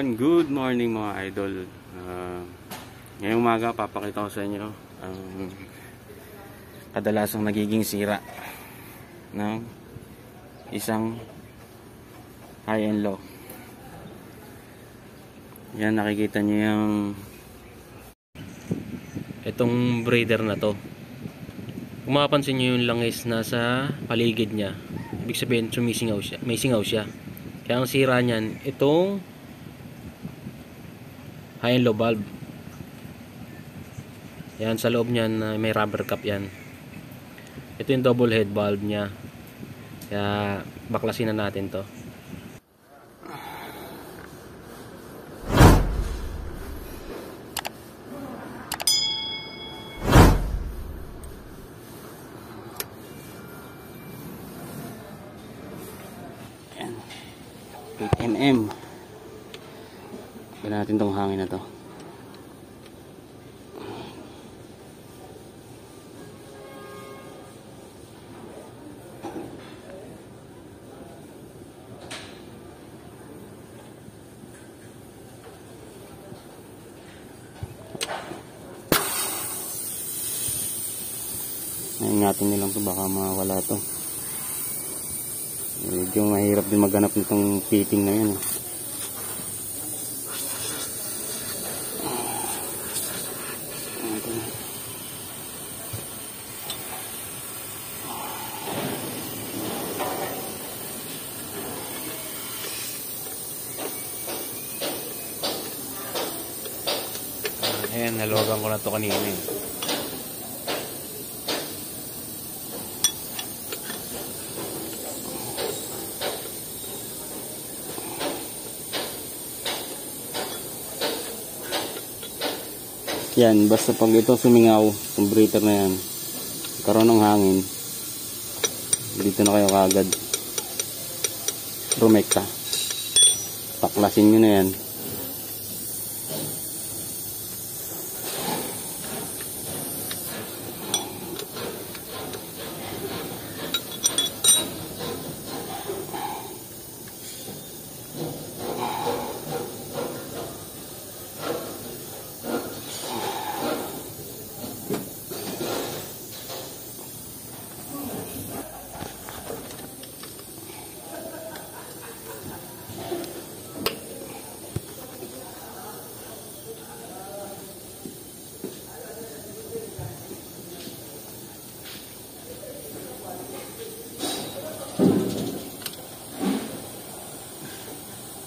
Yan, good morning mga idol. Uh, ngayong umaga, papakita ko sa inyo ang kadalasang nagiging sira ng isang high and low. Yan, nakikita nyo yung itong breeder na to. Kung mapapansin nyo yung langis nasa paligid niya, ibig sabihin sumisingaw siya, may singaw siya. Kaya ang sira niyan, itong high and low valve. Yan, sa loob niyan uh, may rubber cap yan. Ito yung double head valve niya. Kaya baklasin na natin to. Yan. 8 mm. Natin tong hangin na to. Ingatan nilang to baka mawala to. Medyo mahirap din maghanap nitong fitting na yan. Eh. Ayan, nalogan ko na to kanina eh. Yan, basta pag ito sumingaw, yung breather na yan, karoon ng hangin, dito na kayo kagad. Rumekta. Paklasin nyo na yan.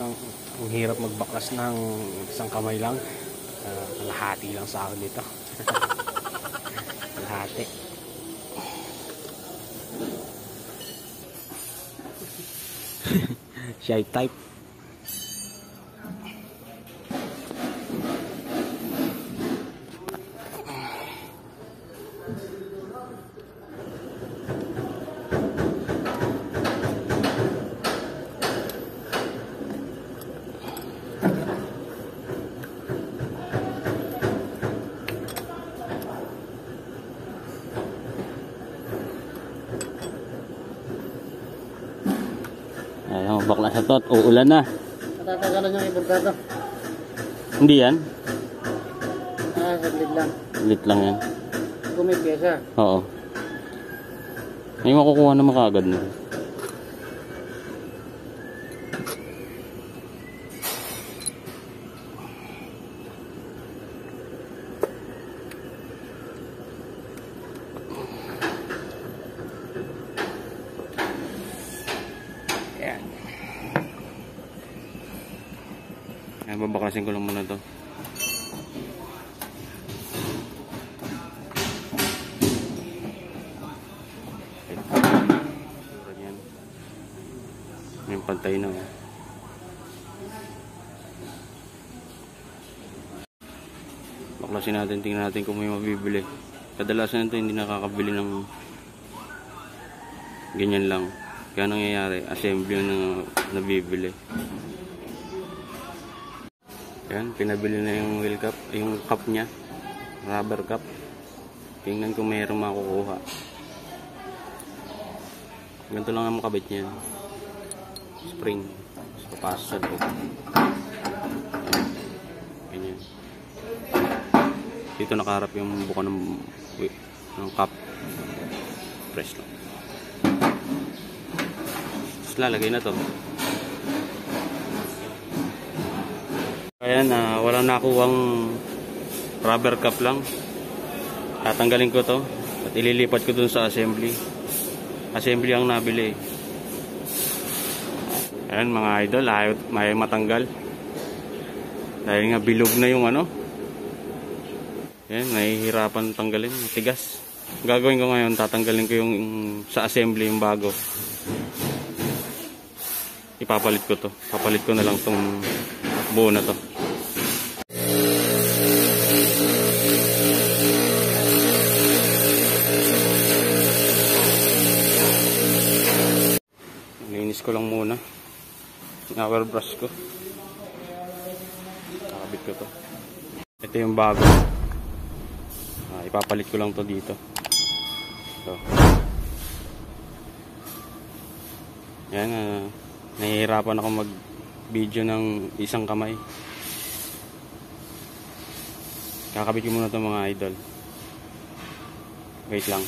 ang, ang hirap magbaklas ng isang kamay lang. Uh, kalahati lang sa akin dito kalahati. Shy type bakla sa tot. Uulan na. Matatagalan yung ibordado. Hindi yan. Ah, saglit lang. Lit lang yan. Kung may pyesa. Oo. May makukuha naman kaagad na. Ayan, babaklasin ko lang muna to. Yan. Yung pantay na. oh. Baklasin natin, tingnan natin kung may mabibili. Kadalasan ito hindi nakakabili ng ganyan lang. Kaya nangyayari, assembly na, nabibili. Ayan, pinabili na yung wheel cap, yung cup niya. Rubber cup. Tingnan kung mayroong makukuha. Ganito lang ang makabit niya. Spring. So, pasok sa. Ganyan. Dito nakaharap yung buka ng, ng cup. Press lang. Tapos lalagay na to. Ayan, na wala nakuwang rubber cup lang. Tatanggalin ko to at ililipat ko dun sa assembly. Assembly ang nabili. Ayan mga idol, ayaw, may matanggal. Dahil nga bilog na yung ano. Ayan, nahihirapan tanggalin. Matigas. Gagawin ko ngayon, tatanggalin ko yung, yung sa assembly yung bago. Ipapalit ko to. Papalit ko na lang tong buo na to. Linis ko lang muna. Hour brush ko. Nakabit ko to. Ito yung bago. Ah, ipapalit ko lang to dito. Ito. Yan, ah, nahihirapan ako mag-video ng isang kamay. Kakabit ko muna to mga idol. Wait lang.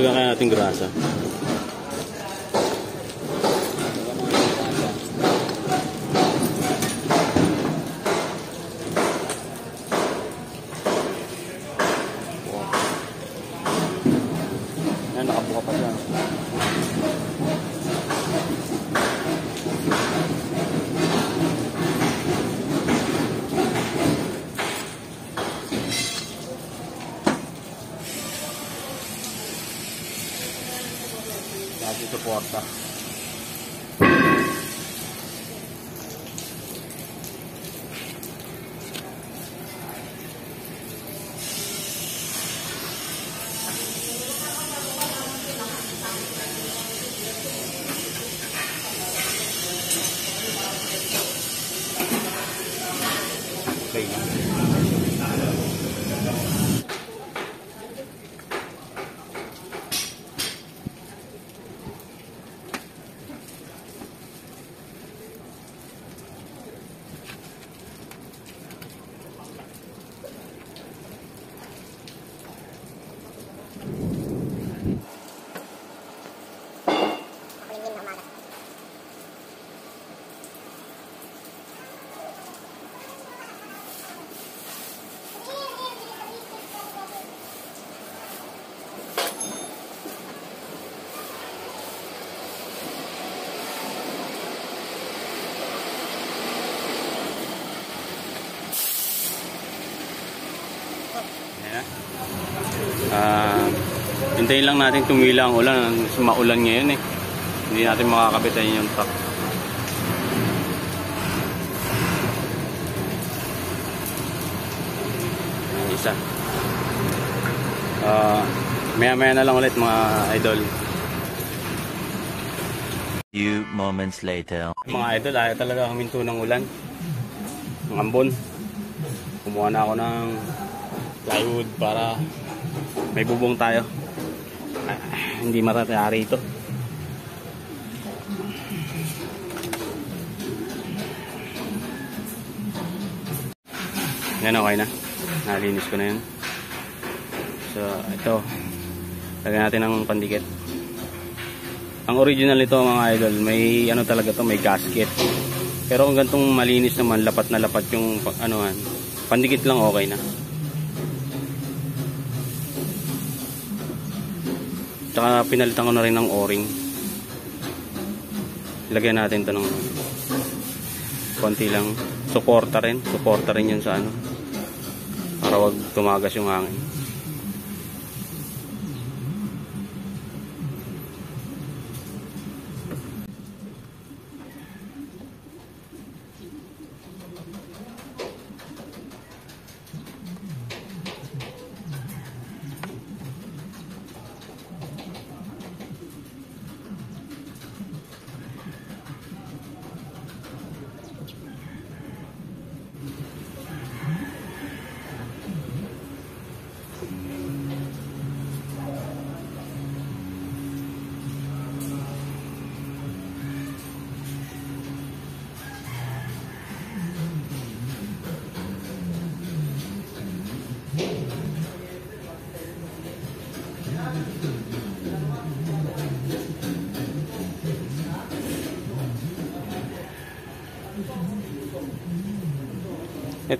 Dugan kaya natin grasa. Yan, nakabuka pa siya. porta hintayin lang natin tumila ang ulan. Maulan ngayon eh. Hindi natin makakabitan yung truck. Yung isa. Ah, maya maya na lang ulit mga idol. Few moments later. Mga idol, ayaw talaga huminto ng ulan. Ng ambon. Kumuha na ako ng plywood para may bubong tayo. Ah, hindi matatayari ito. Yan okay na. Nalinis ko na yan. So, ito. Lagyan natin ng pandikit. Ang original nito mga idol, may ano talaga to, may gasket. Pero kung gantong malinis naman, lapat na lapat yung pa- anuhan, pandikit lang okay na. Tsaka pinalitan ko na rin ng o-ring. Lagyan natin to ng konti lang. Suporta rin. Suporta rin yun sa ano. Para wag tumagas yung hangin.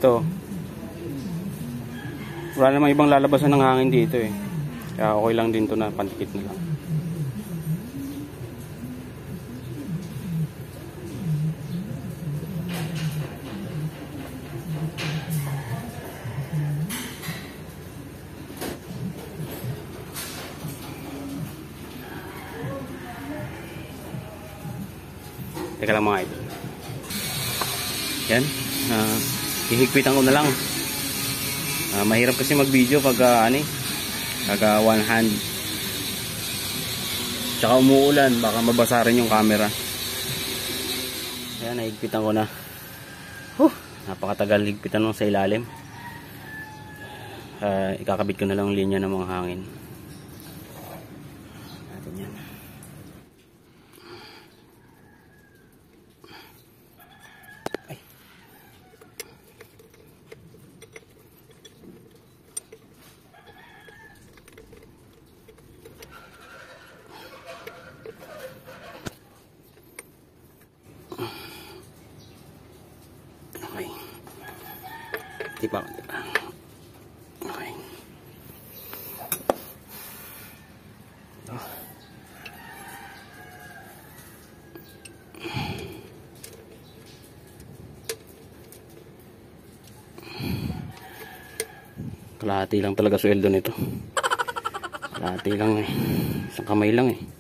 Ito. Wala namang ibang lalabasan ng hangin dito eh. Kaya okay lang din to na pantikit na lang. Teka lang mga idol. Yan. Ah, hihigpitan ko na lang. Ah, mahirap kasi mag-video pag ah, ano eh, pag ah, one hand. Tsaka umuulan, baka mabasa rin yung camera. Ayan, nahigpitan ko na. Huh, napakatagal higpitan nung sa ilalim. Ah, ikakabit ko na lang ang linya ng mga hangin. Natin yan. Okay. Di pa, di pa. Okay. Ito. Kalahati lang talaga sweldo nito. Kalahati lang eh. Isang kamay lang eh.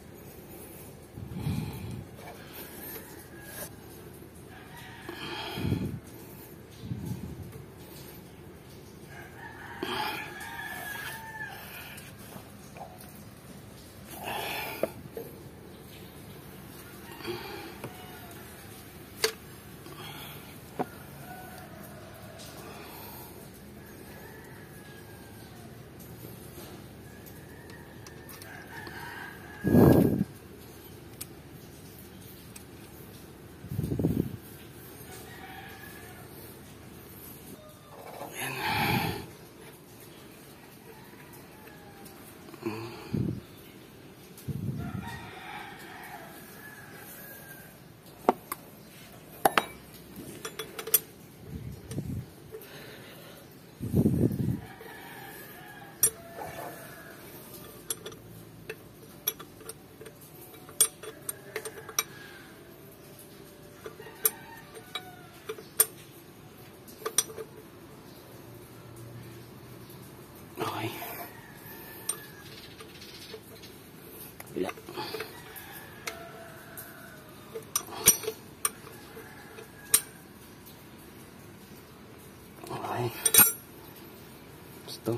Gusto.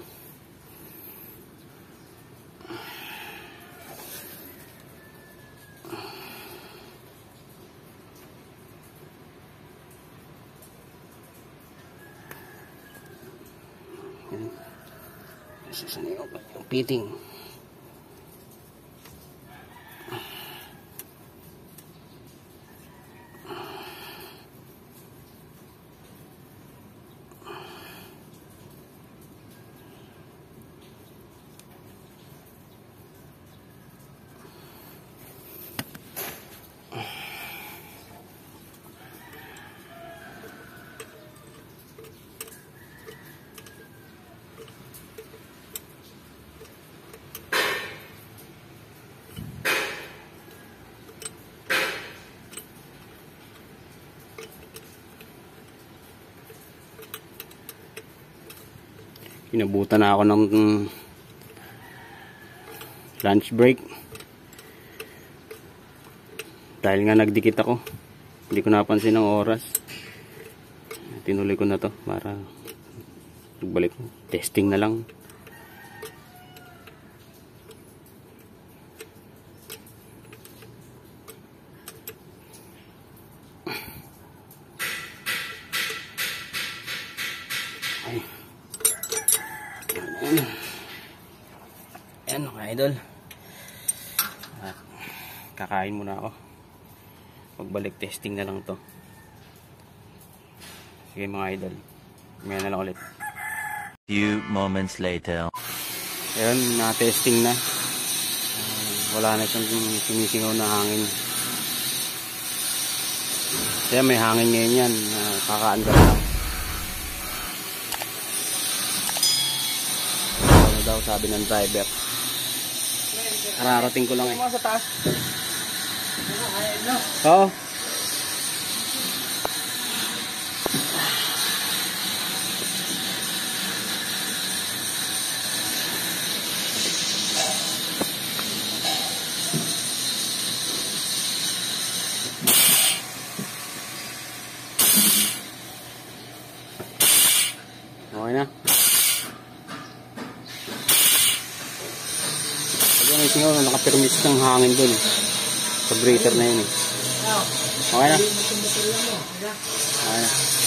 Sasani ko ba yung fitting? Inabutan na ako ng mm, lunch break. Dahil nga nagdikit ako. Hindi ko napansin ng oras. Tinuloy ko na to para magbalik. Testing na lang. Ay. Ayan. idol. At kakain muna ako. Pagbalik testing na lang to. Sige mga idol. May na lang ulit. Few moments later. Ayun, na-testing na. Ah, wala na siyang sumisingaw na hangin. Kaya may hangin ngayon yan. Uh, kakaandar lang. Ano daw sabi ng driver. Kararating ko lang eh. sa taas. Oo. Okay na. Pag may singaw na nakapirmis ng hangin dun eh. Sa breather na yun eh. Okay na. Okay na.